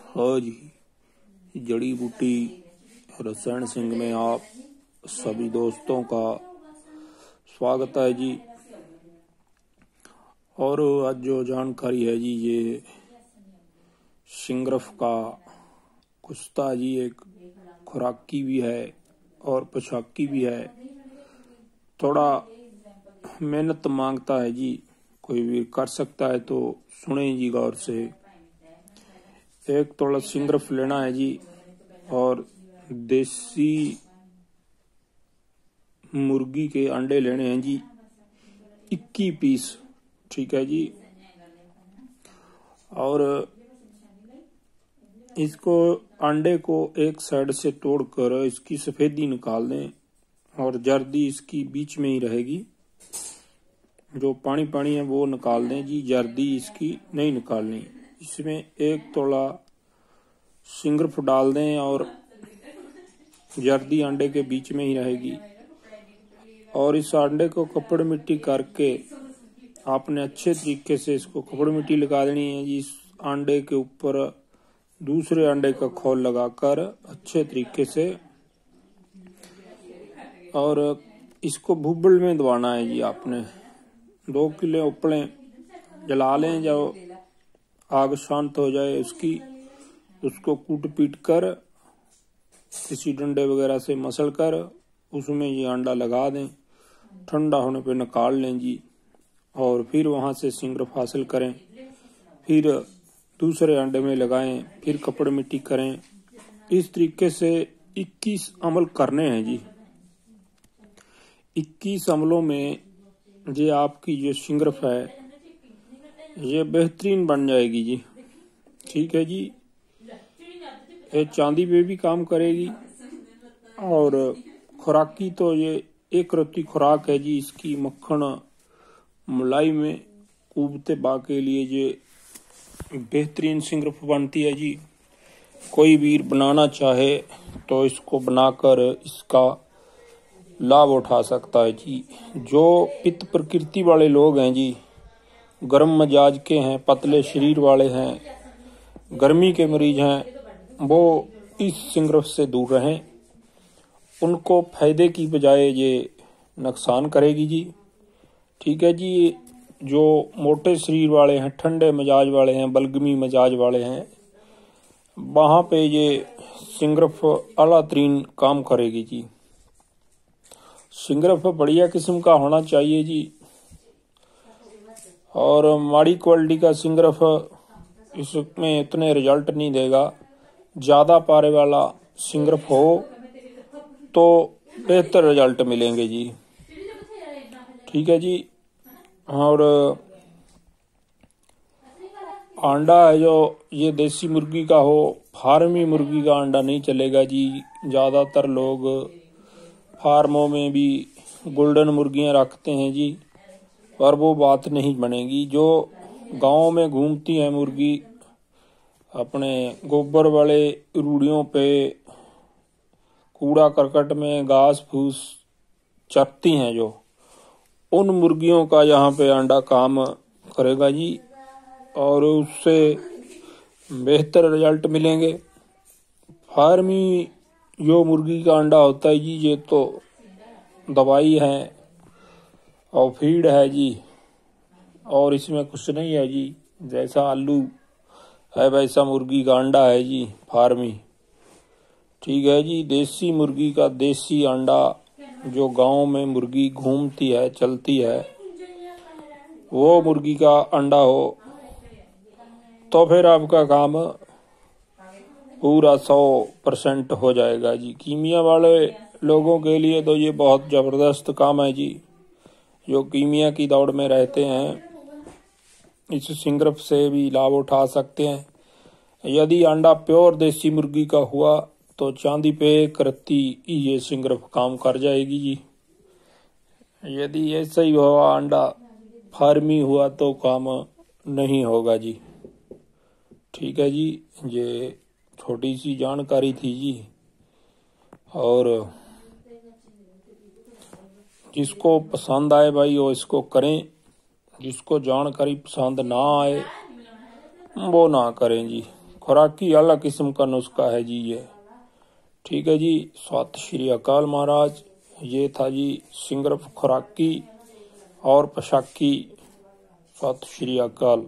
हाँ जी, जड़ी बूटी रसायन सिंह में आप सभी दोस्तों का स्वागत है जी। और आज जो जानकारी है जी, ये सिंगरफ का कुश्ता जी एक खुराकी भी है और पोशाकी भी है। थोड़ा मेहनत माँगता है जी, कोई भी कर सकता है तो सुने जी गौर से। एक तोड़ा सिंगरफ लेना है जी, और देसी मुर्गी के अंडे लेने हैं जी, इक्की पीस, ठीक है जी। और इसको अंडे को एक साइड से तोड़कर इसकी सफेदी निकाल दें, और जर्दी इसकी बीच में ही रहेगी। जो पानी पानी है वो निकाल दें जी, जर्दी इसकी नहीं निकालनी। इसमें एक तोड़ा सिंगरफ डाल दें और जर्दी अंडे के बीच में ही रहेगी। और इस अंडे को कपड़ मिट्टी करके आपने अच्छे तरीके से इसको कपड़ मिट्टी लगा देनी है। जी इस अंडे के ऊपर दूसरे अंडे का खोल लगाकर अच्छे तरीके से और इसको भूबल में दबाना है जी आपने। दो किले उपले जला लें, जब आग शांत हो जाए उसकी उसको कूट पीट कर, किसी डंडे वगैरह से मसल कर, उसमें ये अंडा लगा दें, ठंडा होने पे निकाल लें जी, और फिर वहाँ से सिंगरफ हासिल करें। फिर दूसरे अंडे में लगाएँ, फिर कपड़े मिट्टी करें। इस तरीके से 21 अमल करने हैं जी। 21 अमलों में ये आपकी जो सिंगरफ है ये बेहतरीन बन जाएगी जी। ठीक है जी। ये चांदी पे भी काम करेगी। और खुराकी तो ये एक रत्ती खुराक है जी, इसकी मक्खन मलाई में कूबते बा के लिए ये बेहतरीन सिंगरफ बनती है जी। कोई वीर बनाना चाहे तो इसको बनाकर इसका लाभ उठा सकता है जी। जो पित्त प्रकृति वाले लोग हैं जी गर्म मजाज के हैं, पतले शरीर वाले हैं, गर्मी के मरीज़ हैं, वो इस सिंगरफ से दूर रहें। उनको फ़ायदे की बजाय ये नुकसान करेगी जी। ठीक है जी, जो मोटे शरीर वाले हैं, ठंडे मजाज वाले हैं, बलगमी मजाज वाले हैं, वहाँ पे ये सिंगरफ अला तरीन काम करेगी जी। सिंगरफ बढ़िया किस्म का होना चाहिए जी। और माड़ी क्वालिटी का सिंगरफ इसमें इतने रिज़ल्ट नहीं देगा। ज़्यादा पारे वाला सिंगरफ हो तो बेहतर रिज़ल्ट मिलेंगे जी। ठीक है जी। और अंडा है जो, ये देसी मुर्गी का हो, फार्मी मुर्गी का अंडा नहीं चलेगा जी। ज़्यादातर लोग फार्मों में भी गोल्डन मुर्गियाँ रखते हैं जी। पर वो बात नहीं बनेगी। जो गाँव में घूमती है मुर्गी, अपने गोबर वाले रूढ़ियों पे कूड़ा करकट में घास फूस चरती हैं जो, उन मुर्गियों का यहाँ पे अंडा काम करेगा जी, और उससे बेहतर रिज़ल्ट मिलेंगे। फार्मी, जो मुर्गी का अंडा होता है जी, ये तो दवाई है और फ़ीड है जी, और इसमें कुछ नहीं है जी। जैसा आलू है, वैसा मुर्गी का अंडा है जी, फार्मी। ठीक है जी, देसी मुर्गी का देसी अंडा जो गाँव में मुर्गी घूमती है, चलती है, वो मुर्गी का अंडा हो तो फिर आपका काम पूरा सौ परसेंट हो जाएगा जी। कीमिया वाले लोगों के लिए तो ये बहुत ज़बरदस्त काम है जी। जो कीमिया की दौड़ में रहते हैं, इस सिंगरफ से भी लाभ उठा सकते हैं। यदि अंडा प्योर देसी मुर्गी का हुआ तो चांदी पे करती ये सिंगरफ काम कर जाएगी जी। यदि ऐसा ही हुआ, अंडा फार्मी हुआ तो काम नहीं होगा जी। ठीक है जी, ये छोटी सी जानकारी थी जी। और जिसको पसंद आए भाई, वो इसको करें। जिसको जानकारी पसंद ना आए, वो ना करें जी। खुराकी अलग किस्म का नुस्खा है जी ये। ठीक है जी, सत श्री अकाल महाराज। ये था जी सिंगरफ खुराकी और पशाकी। सत श्री अकाल।